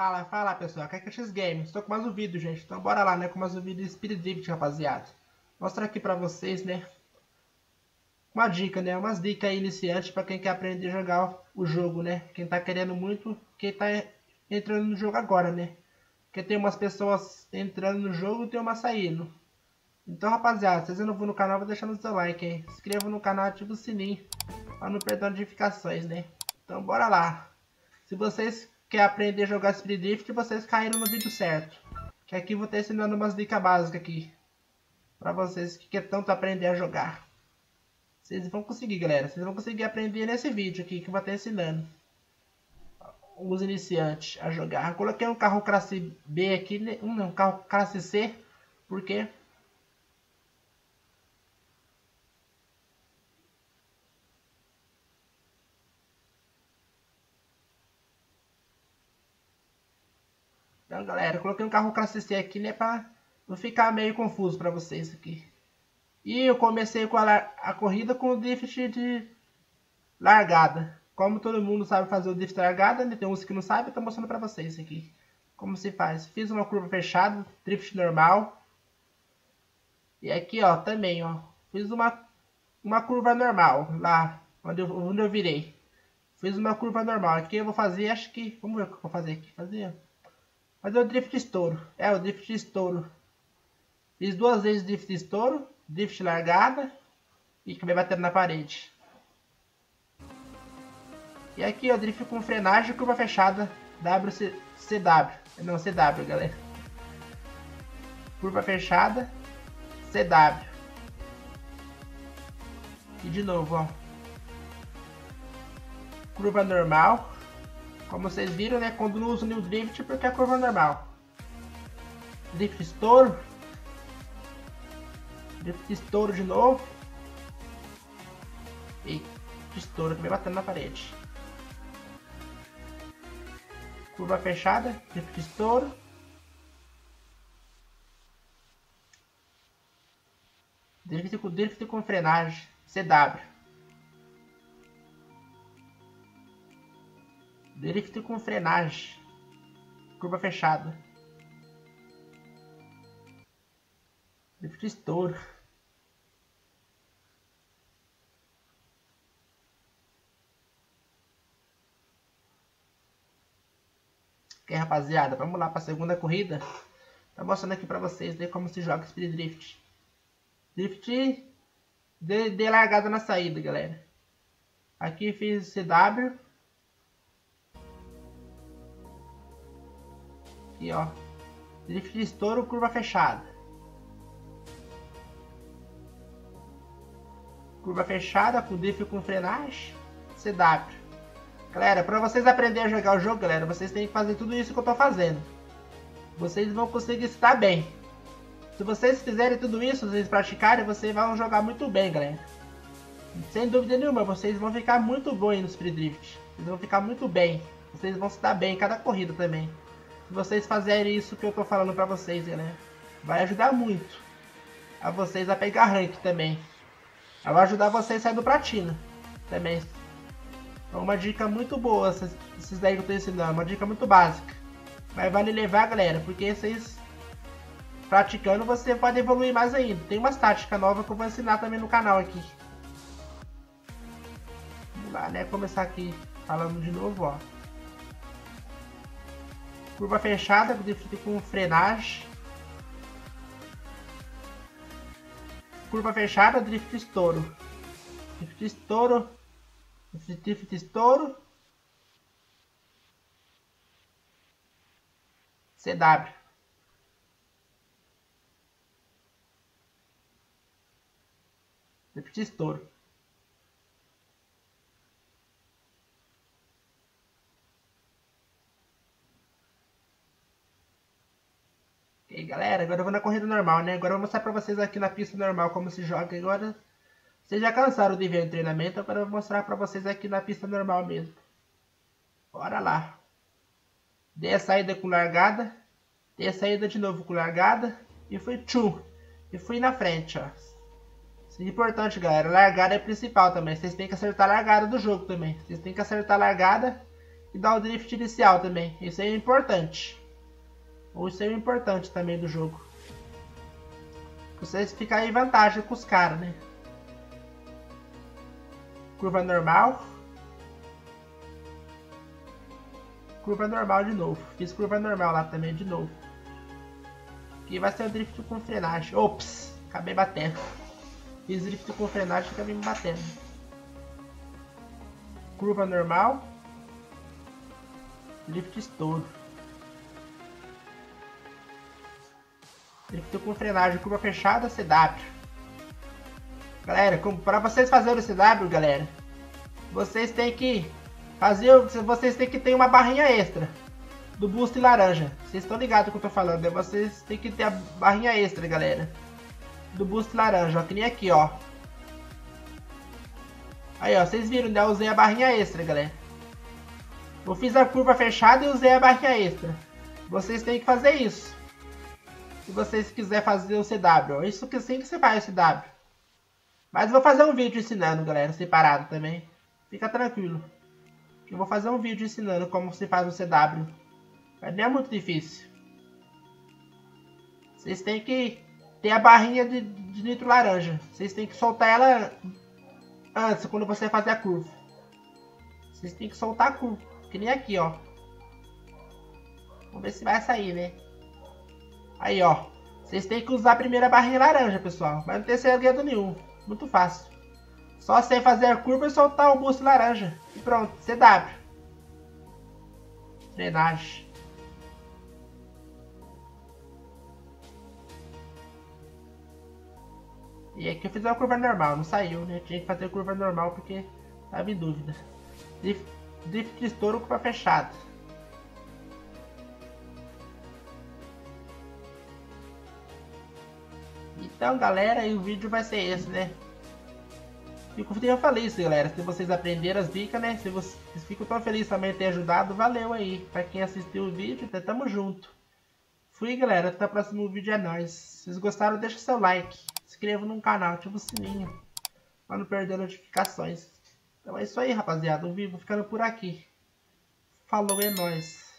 Fala, fala pessoal, aqui é X Games, estou com mais um vídeo gente, então bora lá né, com mais um vídeo de Spirit Drift rapaziada. Mostrar aqui pra vocês né, uma dica né, umas dicas iniciantes pra quem quer aprender a jogar o jogo né, quem tá querendo muito, quem tá entrando no jogo agora né. Porque tem umas pessoas entrando no jogo e tem uma saindo. Então rapaziada, se vocês não vão no canal, vou deixando o seu like hein, se inscreva no canal, ativa o sininho pra não perder notificações né. Então bora lá. Se vocês querem aprender a jogar Speed Drift, vocês caíram no vídeo certo. Que aqui vou estar ensinando umas dicas básicas aqui. Pra vocês que querem tanto aprender a jogar. Vocês vão conseguir, galera. Vocês vão conseguir aprender nesse vídeo aqui que eu vou estar ensinando. Os iniciantes a jogar. Coloquei um carro classe B aqui, né? um não, um carro classe C. Porque Então, galera, coloquei um carro classe C aqui, né, pra não ficar meio confuso pra vocês aqui. E eu comecei com a, a corrida com o drift de largada. Como todo mundo sabe fazer o drift largada, né, tem uns que não sabem, eu tô mostrando pra vocês aqui. Como se faz. Fiz uma curva fechada, drift normal. E aqui, ó, também, ó. Fiz uma, uma curva normal, lá onde eu, onde eu virei. Fiz uma curva normal. Aqui eu vou fazer, acho que... Vamos ver o que eu vou fazer aqui. Fazer... Fazer o drift estouro. É, o drift estouro. Fiz duas vezes drift estouro, drift largada e acabei batendo na parede. E aqui, o drift com frenagem e curva fechada WCW. Não, CW, galera. Curva fechada, CW. E de novo, ó. Curva normal, como vocês viram, né? Quando não uso o drift porque é curva normal. Drift estouro. Drift estouro de novo. E estouro também batendo na parede. Curva fechada, drift estouro. Drift com, drift com frenagem, CW. Drift com frenagem. Curva fechada. Drift estouro. Ok, rapaziada, vamos lá para a segunda corrida. Tá mostrando aqui para vocês como se joga Speed Drift. Drift de, de largada na saída, galera. Aqui fiz CW. Aqui, ó. Drift de estouro, curva fechada. Curva fechada, com drift com frenagem. CW. Galera, para vocês aprenderem a jogar o jogo, galera, vocês têm que fazer tudo isso que eu tô fazendo. Vocês vão conseguir estar bem. Se vocês fizerem tudo isso, vocês praticarem, vocês vão jogar muito bem, galera. Sem dúvida nenhuma, vocês vão ficar muito bons no Speed Drift. Vocês vão ficar muito bem. Vocês vão se dar bem em cada corrida também. Se vocês fizerem isso que eu tô falando pra vocês, né? Vai ajudar muito a vocês a pegar rank também. Vai ajudar vocês a sair do platina também. É uma dica muito boa, esses daí que eu tô ensinando. Uma dica muito básica. Mas vale levar, galera, porque vocês praticando você pode evoluir mais ainda. Tem umas táticas novas que eu vou ensinar também no canal aqui. Vamos lá, né? Começar aqui falando de novo, ó. Curva fechada, drift com frenagem. Curva fechada, drift estouro. Drift estouro. Drift estouro. CW. Drift estouro. Ok, galera, agora eu vou na corrida normal, né? Agora eu vou mostrar pra vocês aqui na pista normal como se joga. Agora, vocês já cansaram de ver o treinamento, agora eu vou mostrar pra vocês aqui na pista normal mesmo. Bora lá. Dei a saída com largada. Dei a saída de novo com largada. E fui tchum. E fui na frente, ó. Isso é importante, galera. Largada é principal também. Vocês têm que acertar a largada do jogo também. Vocês têm que acertar a largada e dar o drift inicial também. Isso é importante. Ou isso é importante também do jogo. Vocês ficam em vantagem com os caras, né? Curva normal. Curva normal de novo. Fiz curva normal lá também de novo. Aqui vai ser o drift com frenagem. Ops! Acabei batendo. Fiz drift com frenagem e acabei me batendo. Curva normal. Drift estouro. Drift com frenagem, curva fechada, CW. Galera, para vocês fazerem o CW, galera, vocês têm que fazer, vocês têm que ter uma barrinha extra do boost laranja. Vocês estão ligados o que eu tô falando, né? Vocês têm que ter a barrinha extra, galera. Do boost laranja, ó, que nem aqui, ó. Aí, ó, vocês viram, né? Eu usei a barrinha extra, galera. Eu fiz a curva fechada e usei a barrinha extra. Vocês têm que fazer isso. Se vocês quiserem fazer o CW. Isso que sim que você faz o CW. Mas vou fazer um vídeo ensinando, galera, separado também. Fica tranquilo. Eu vou fazer um vídeo ensinando como se faz o CW. Mas não é muito difícil. Vocês têm que ter a barrinha de, de nitro laranja. Vocês têm que soltar ela antes, quando você fazer a curva. Vocês têm que soltar a curva. Que nem aqui, ó. Vamos ver se vai sair, né? Aí, ó. Vocês têm que usar a primeira barrinha laranja, pessoal. Mas não tem segredo nenhum. Muito fácil. Só você fazer a curva e soltar o boost laranja. E pronto, CW. Frenagem. E aqui eu fiz uma curva normal, não saiu, né? Tinha que fazer curva normal porque estava em dúvida. Drift, drift de estouro curva fechada. Então, galera, o vídeo vai ser esse, né? Fico eu falei isso, galera. Se vocês aprenderam as dicas, né? Se vocês ficam tão felizes também ter ajudado, valeu aí. Pra quem assistiu o vídeo, até tamo junto. Fui, galera. Até o próximo vídeo é nóis. Se vocês gostaram, deixa seu like. Se inscreva no canal, ativa o sininho. Pra não perder notificações. Então é isso aí, rapaziada. O vídeo ficando por aqui. Falou, é nóis.